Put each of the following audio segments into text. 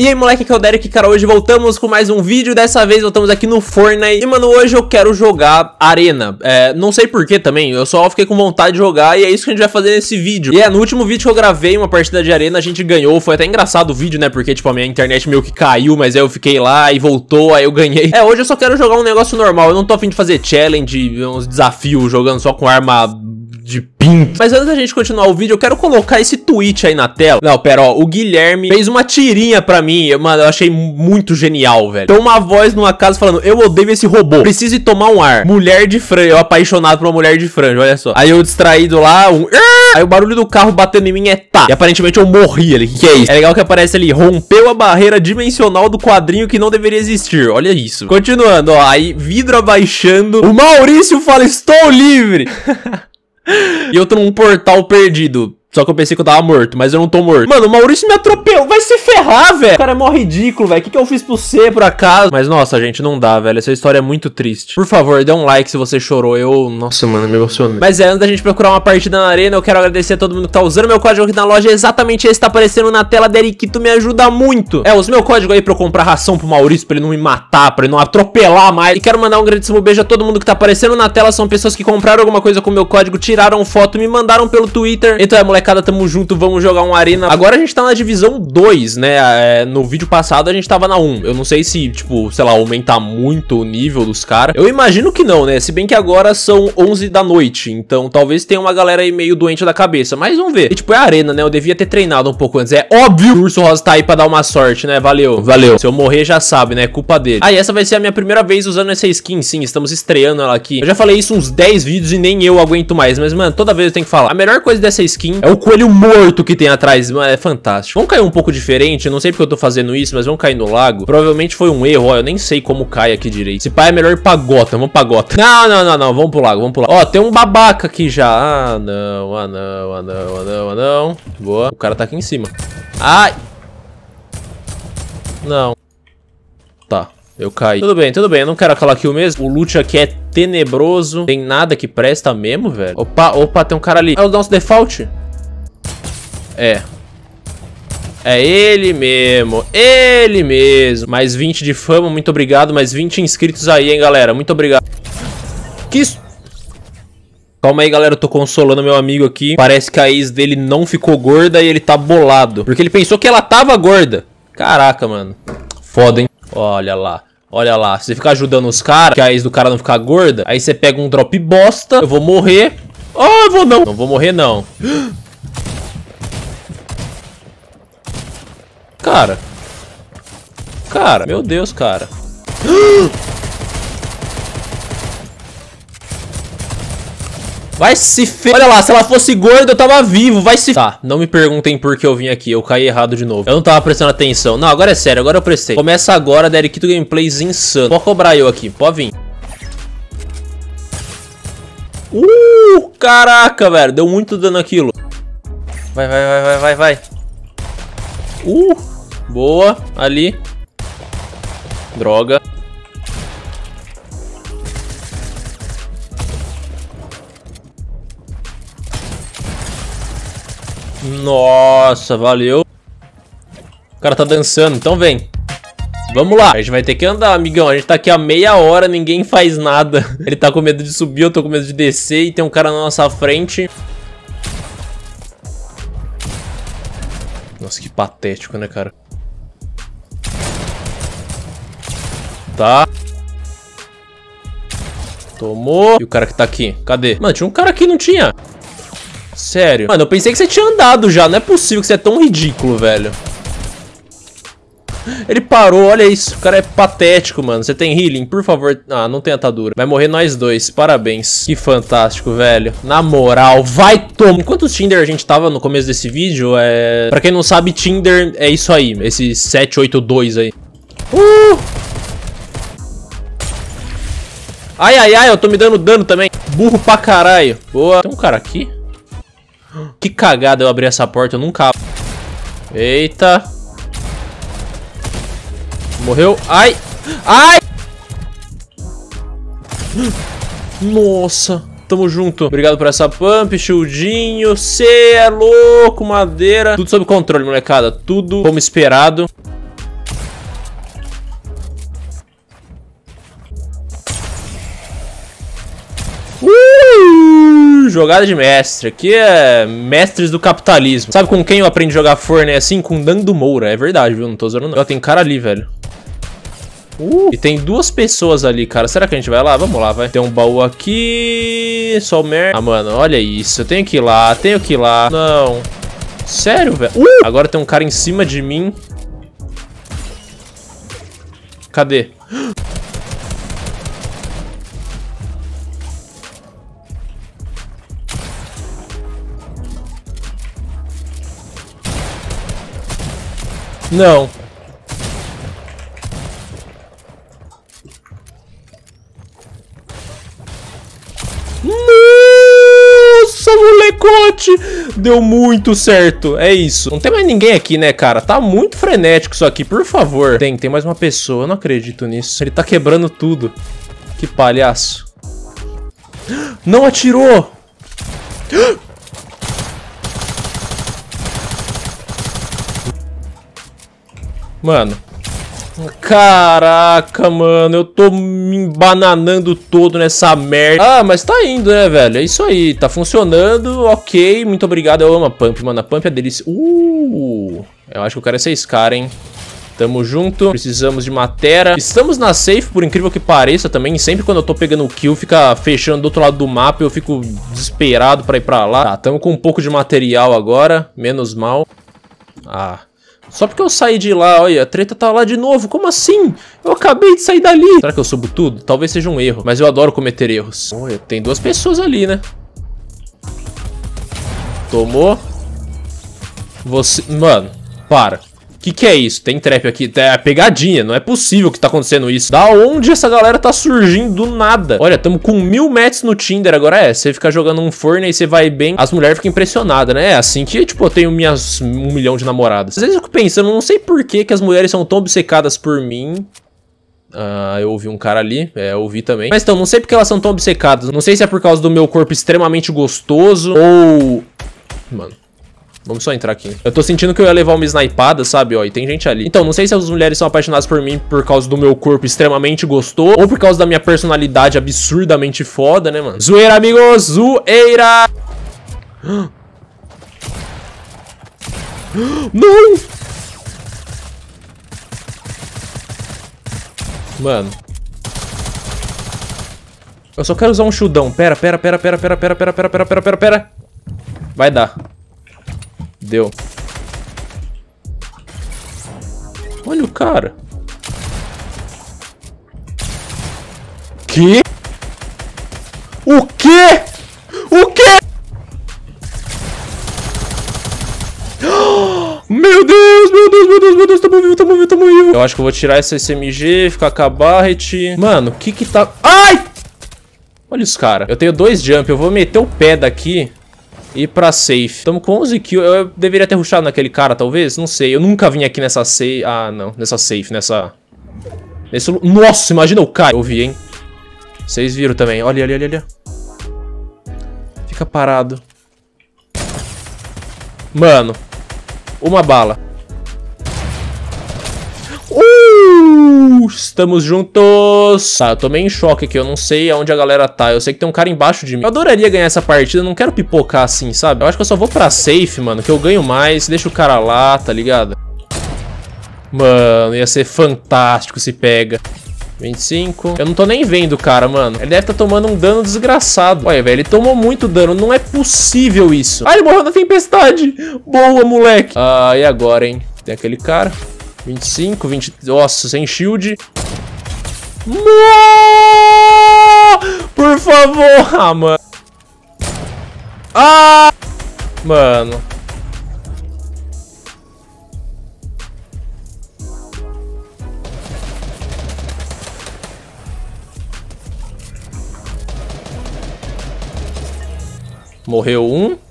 E aí moleque, é o Derek, cara, hoje voltamos com mais um vídeo, dessa vez voltamos aqui no Fortnite. E mano, hoje eu quero jogar Arena, é, não sei porquê também, eu só fiquei com vontade de jogar e é isso que a gente vai fazer nesse vídeo. E é, no último vídeo que eu gravei uma partida de Arena, a gente ganhou, foi até engraçado o vídeo, né, porque tipo, a minha internet meio que caiu, mas aí eu fiquei lá e voltou, aí eu ganhei. É, hoje eu só quero jogar um negócio normal, eu não tô afim de fazer challenge, uns desafios jogando só com arma de pinto. Mas antes da gente continuar o vídeo, eu quero colocar esse tweet aí na tela. Não, pera, ó, o Guilherme fez uma tirinha pra mim, mano, eu achei muito genial, velho. Então uma voz numa casa falando, eu odeio esse robô, preciso tomar um ar. Mulher de franja, eu apaixonado por uma mulher de franja, olha só. Aí eu distraído lá, um... Aí o barulho do carro batendo em mim é tá. E aparentemente eu morri ali. Que, que é isso? É legal que aparece ali, rompeu a barreira dimensional do quadrinho que não deveria existir. Olha isso. Continuando, ó. Aí vidro abaixando. O Maurício fala, estou livre. e eu tô num portal perdido. Só que eu pensei que eu tava morto, mas eu não tô morto. Mano, o Maurício me atropelou. Vai se ferrar, velho. O cara é mó ridículo, velho. O que, que eu fiz pro você, por acaso? Mas, nossa, gente, não dá, velho. Essa história é muito triste. Por favor, dê um like se você chorou. Eu... Nossa, mano, me emocionei. Mas é, antes da gente procurar uma partida na arena, eu quero agradecer a todo mundo que tá usando meu código aqui na loja. Exatamente esse tá aparecendo na tela. Tu me ajuda muito. É, usa meu código aí pra eu comprar ração pro Maurício, pra ele não me matar, pra ele não atropelar mais. E quero mandar um grandíssimo beijo a todo mundo que tá aparecendo na tela. São pessoas que compraram alguma coisa com meu código, tiraram foto, me mandaram pelo Twitter. Então é, molecada, tamo junto vamos jogar uma arena. Agora a gente tá na divisão 2, né? É, no vídeo passado a gente tava na 1. Eu não sei se, tipo, sei lá, aumentar muito o nível dos caras. Eu imagino que não, né? Se bem que agora são 11 da noite. Então talvez tenha uma galera aí meio doente da cabeça. Mas vamos ver. E, tipo, é arena, né? Eu devia ter treinado um pouco antes. É óbvio que o Urso Rosa tá aí pra dar uma sorte, né? Valeu. Valeu. Se eu morrer, já sabe, né? Culpa dele. Ah, e essa vai ser a minha primeira vez usando essa skin, sim. Estamos estreando ela aqui. Eu já falei isso uns 10 vídeos e nem eu aguento mais. Mas, mano, toda vez eu tenho que falar. A melhor coisa dessa skin é o coelho morto que tem atrás, é fantástico. Vamos cair um pouco diferente, não sei porque eu tô fazendo isso, mas vamos cair no lago. Provavelmente foi um erro, ó, eu nem sei como cai aqui direito. Se pai é melhor ir pra gota, vamos pra gota. Não, não, não, não, vamos pro lago, vamos pro lago. Ó, tem um babaca aqui já. Ah, não, ah, não, ah, não, ah, não, ah, não. Boa, o cara tá aqui em cima. Ai. Não. Tá. Eu caí. Tudo bem, tudo bem. Eu não quero aquela kill mesmo. O loot aqui é tenebroso. Tem nada que presta mesmo, velho. Opa, opa, tem um cara ali. É o nosso default? É. É ele mesmo, ele mesmo. Mais 20 de fama, muito obrigado. Mais 20 inscritos aí, hein, galera. Muito obrigado. Que isso? Calma aí, galera, eu tô consolando meu amigo aqui. Parece que a ex dele não ficou gorda e ele tá bolado. Porque ele pensou que ela tava gorda. Caraca, mano. Foda, hein? Olha lá. Olha lá, se você ficar ajudando os caras, que a ex do cara não ficar gorda, aí você pega um drop bosta, eu vou morrer. Oh, eu vou não. Não vou morrer, não. Cara. Cara, meu Deus, cara. Vai se fe... Olha lá, se ela fosse gorda, eu tava vivo. Vai se... Tá, não me perguntem por que eu vim aqui. Eu caí errado de novo. Eu não tava prestando atenção. Não, agora é sério. Agora eu prestei. Começa agora, Derek, gameplays insano. Pode cobrar eu aqui. Pode vir. Uh, caraca, velho. Deu muito dano aquilo. Vai, vai, vai, vai, vai, vai. Uh. Boa, ali. Droga. Nossa, valeu. O cara tá dançando, então vem. Vamos lá. A gente vai ter que andar, amigão. A gente tá aqui há meia hora, ninguém faz nada. Ele tá com medo de subir, eu tô com medo de descer e tem um cara na nossa frente. Nossa, que patético, né, cara? Tá. Tomou. E o cara que tá aqui? Cadê? Mano, tinha um cara aqui, não tinha? Sério. Mano, eu pensei que você tinha andado já. Não é possível que você é tão ridículo, velho. Ele parou, olha isso. O cara é patético, mano. Você tem healing? Por favor. Ah, não tem atadura. Vai morrer nós dois. Parabéns. Que fantástico, velho. Na moral, vai tomar. Quantos Tinder a gente tava no começo desse vídeo? É... Pra quem não sabe, Tinder é isso aí. Esse 782 aí. Uh! Ai, ai, ai, eu tô me dando dano também. Burro pra caralho. Boa. Tem um cara aqui? Que cagada eu abrir essa porta, eu nunca. Eita. Morreu. Ai. Ai. Nossa. Tamo junto. Obrigado por essa pump, shieldinho. Cê é louco, madeira. Tudo sob controle, molecada. Tudo como esperado. Uh! jogada de mestre. Aqui é mestres do capitalismo. Sabe com quem eu aprendi a jogar Forne assim? Com Dando Moura. É verdade, viu? Não tô zoando não. Tem cara ali, velho. Uh, e tem duas pessoas ali, cara. Será que a gente vai lá? Vamos lá, vai. Tem um baú aqui. Só mer... Ah, mano, olha isso. Eu tenho que ir lá, tenho que ir lá. Não. Sério, velho? Uh! Agora tem um cara em cima de mim. Cadê? Não. Nossa, molecote! Deu muito certo. É isso. Não tem mais ninguém aqui, né, cara? Tá muito frenético isso aqui, por favor. Tem, tem mais uma pessoa. Eu não acredito nisso. Ele tá quebrando tudo. Que palhaço. Não atirou! Mano, Caraca, mano, eu tô me embananando todo nessa merda. Ah, mas tá indo, né, velho? É isso aí, tá funcionando, ok, muito obrigado. Eu amo a Pump, mano, a Pump é delícia. Uh, eu acho que eu quero esse cara, hein. Tamo junto, precisamos de matéria. Estamos na safe, por incrível que pareça também. Sempre quando eu tô pegando o kill, fica fechando do outro lado do mapa. Eu fico desesperado pra ir pra lá. Tá, tamo com um pouco de material agora, menos mal. Ah, só porque eu saí de lá, olha, a treta tá lá de novo. Como assim? Eu acabei de sair dali. Será que eu subo tudo? Talvez seja um erro, mas eu adoro cometer erros. Olha, tem duas pessoas ali, né? Tomou. Você... Mano, para. Que que é isso? Tem trap aqui. É pegadinha. Não é possível que tá acontecendo isso. Da onde essa galera tá surgindo do nada? Olha, tamo com mil metros no Tinder. Agora é, você fica jogando um forno e você vai bem. As mulheres ficam impressionadas, né? É assim que, tipo, eu tenho minhas um milhão de namoradas. Às vezes eu fico pensando, não sei por que, que as mulheres são tão obcecadas por mim. Ah, eu ouvi um cara ali, é, eu ouvi também. Mas então, não sei porque elas são tão obcecadas. Não sei se é por causa do meu corpo extremamente gostoso ou... Mano, Vamos só entrar aqui. Eu tô sentindo que eu ia levar uma snipada, sabe? Ó, e tem gente ali. Então, não sei se as mulheres são apaixonadas por mim por causa do meu corpo extremamente gostoso ou por causa da minha personalidade absurdamente foda, né, mano? Zoeira, amigos! Zoeira! Não! Mano. Eu só quero usar um chudão. Pera, pera, pera, pera, pera, pera, pera, pera, pera, pera, pera, pera. Vai dar. Deu. Olha o cara. Que? O quê? O quê? Meu Deus, meu Deus, meu Deus, meu Deus, tamo vivo, tamo vivo, tamo vivo. Eu acho que eu vou tirar esse SMG, ficar com a Barret. Mano, o que que tá... Ai! Olha os caras. Eu tenho dois jump, eu vou meter o pé daqui e pra safe. Tamo com 11 kills. Eu deveria ter rushado naquele cara, talvez? Não sei. Eu nunca vim aqui nessa safe. Ah, não. Nessa safe, nessa... Nesse... Nossa, imagina o cara. Eu vi, hein? Vocês viram também. Olha, olha, olha, olha. Fica parado. Mano. Uma bala. Estamos juntos. Tá, eu tô meio em choque aqui, eu não sei aonde a galera tá. Eu sei que tem um cara embaixo de mim. Eu adoraria ganhar essa partida, não quero pipocar assim, sabe? Eu acho que eu só vou pra safe, mano, que eu ganho mais, deixa o cara lá, tá ligado? Mano, ia ser fantástico se pega. 25. Eu não tô nem vendo o cara, mano. Ele deve tá tomando um dano desgraçado. Olha, velho, ele tomou muito dano. Não é possível isso. Ah, ele morreu na tempestade. Boa, moleque. Ah, e agora, hein? Tem aquele cara. 25, 20... Nossa, sem shield. Por favor! Ah, mano. Ah! Mano. Morreu um.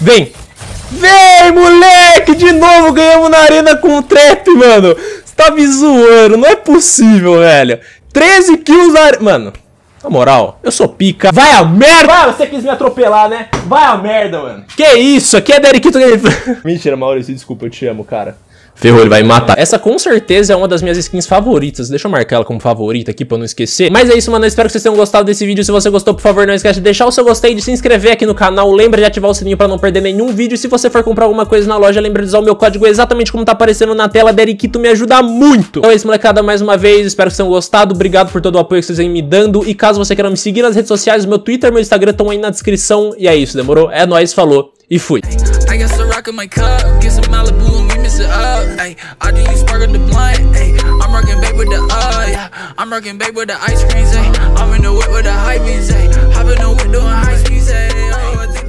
Vem! Vem, moleque! De novo ganhamos na arena com o trap, mano! Você tá me zoando, não é possível, velho. 13 kills na arena... Mano, Na moral, eu sou pica. Vai a merda! Vai, você quis me atropelar, né? Vai a merda, mano. Que isso? Aqui é Derikito Gameplay. Mentira, Maurício, desculpa, eu te amo, cara. Ferrou, ele vai matar. Essa com certeza é uma das minhas skins favoritas. Deixa eu marcar ela como favorita aqui pra não esquecer. Mas é isso, mano. Eu espero que vocês tenham gostado desse vídeo. Se você gostou, por favor, não esquece de deixar o seu gostei, de se inscrever aqui no canal. Lembra de ativar o sininho pra não perder nenhum vídeo. Se você for comprar alguma coisa na loja, lembra de usar o meu código exatamente como tá aparecendo na tela. Derikito me ajuda muito. Então é isso, molecada, mais uma vez. Espero que vocês tenham gostado. Obrigado por todo o apoio que vocês vêm me dando. E caso você queira me seguir nas redes sociais, meu Twitter e meu Instagram estão aí na descrição. E é isso, demorou? É nóis, falou e fui. In my cup, get some Malibu and we it up. I do you sparkle the blunt. Ayy, I'm rocking babe with the uh, yeah. I'm rocking babe with the ice creams. I'm in the whip with the hype the window high oh,